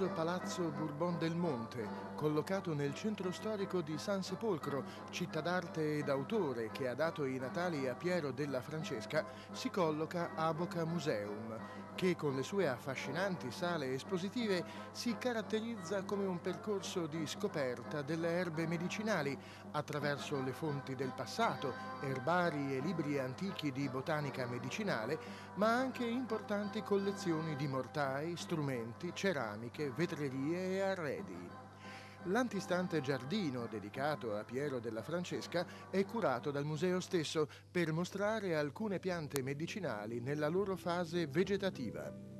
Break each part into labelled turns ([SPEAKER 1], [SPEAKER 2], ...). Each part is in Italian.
[SPEAKER 1] famoso Palazzo Bourbon del Monte, collocato nel centro storico di San Sepolcro, città d'arte ed autore che ha dato i natali a Piero della Francesca, si colloca Aboca Museum, che con le sue affascinanti sale espositive si caratterizza come un percorso di scoperta delle erbe medicinali attraverso le fonti del passato, erbari e libri antichi di botanica medicinale, ma anche importanti collezioni di mortai, strumenti, ceramiche, vetrerie e arredi. L'antistante giardino dedicato a Piero della Francesca è curato dal museo stesso per mostrare alcune piante medicinali nella loro fase vegetativa.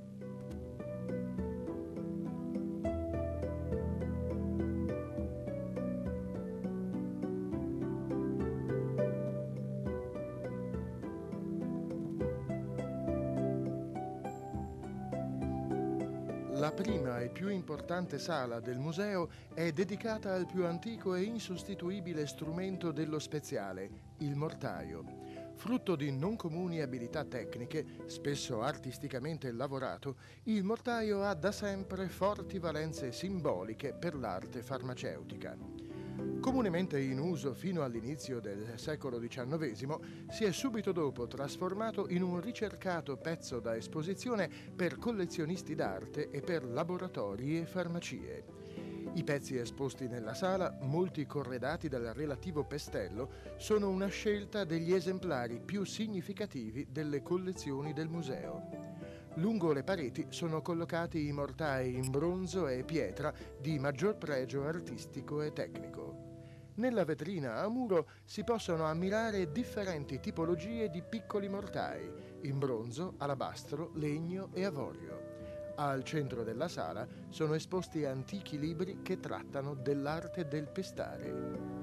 [SPEAKER 1] La prima e più importante sala del museo è dedicata al più antico e insostituibile strumento dello speziale, il mortaio. Frutto di non comuni abilità tecniche, spesso artisticamente lavorato, il mortaio ha da sempre forti valenze simboliche per l'arte farmaceutica. Comunemente in uso fino all'inizio del secolo XIX, si è subito dopo trasformato in un ricercato pezzo da esposizione per collezionisti d'arte e per laboratori e farmacie. I pezzi esposti nella sala, molti corredati dal relativo pestello, sono una scelta degli esemplari più significativi delle collezioni del museo. Lungo le pareti sono collocati i mortai in bronzo e pietra di maggior pregio artistico e tecnico. Nella vetrina a muro si possono ammirare differenti tipologie di piccoli mortai, in bronzo, alabastro, legno e avorio. Al centro della sala sono esposti antichi libri che trattano dell'arte del pestare.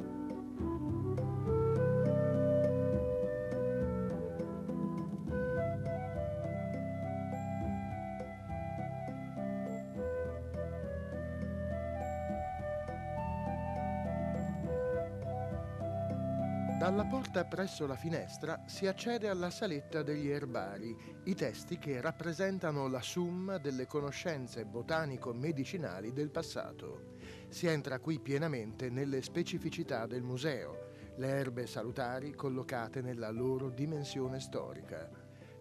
[SPEAKER 1] Dalla porta presso la finestra si accede alla saletta degli erbari, i testi che rappresentano la summa delle conoscenze botanico-medicinali del passato. Si entra qui pienamente nelle specificità del museo, le erbe salutari collocate nella loro dimensione storica.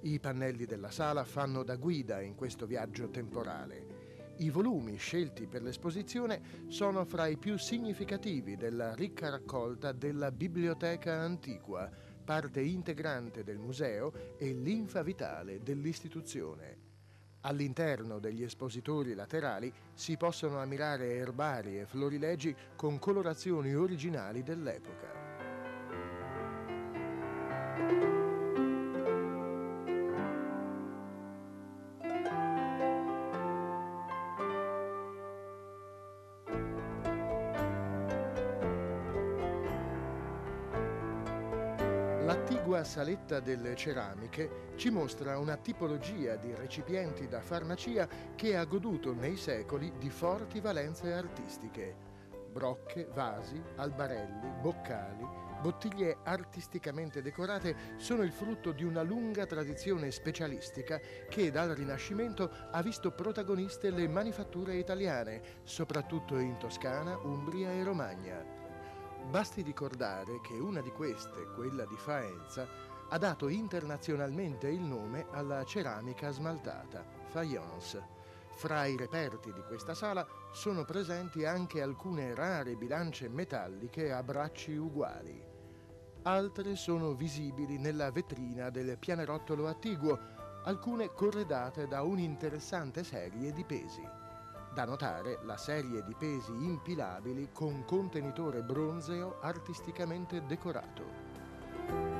[SPEAKER 1] I pannelli della sala fanno da guida in questo viaggio temporale. I volumi scelti per l'esposizione sono fra i più significativi della ricca raccolta della Biblioteca Antiqua, parte integrante del museo e linfa vitale dell'istituzione. All'interno degli espositori laterali si possono ammirare erbari e florilegi con colorazioni originali dell'epoca. L'attigua saletta delle ceramiche ci mostra una tipologia di recipienti da farmacia che ha goduto nei secoli di forti valenze artistiche. Brocche, vasi, albarelli, boccali, bottiglie artisticamente decorate sono il frutto di una lunga tradizione specialistica che dal Rinascimento ha visto protagoniste le manifatture italiane, soprattutto in Toscana, Umbria e Romagna. Basti ricordare che una di queste, quella di Faenza, ha dato internazionalmente il nome alla ceramica smaltata, faience. Fra i reperti di questa sala sono presenti anche alcune rare bilance metalliche a bracci uguali. Altre sono visibili nella vetrina del pianerottolo attiguo, alcune corredate da un'interessante serie di pesi. Da notare la serie di pesi impilabili con contenitore bronzeo artisticamente decorato.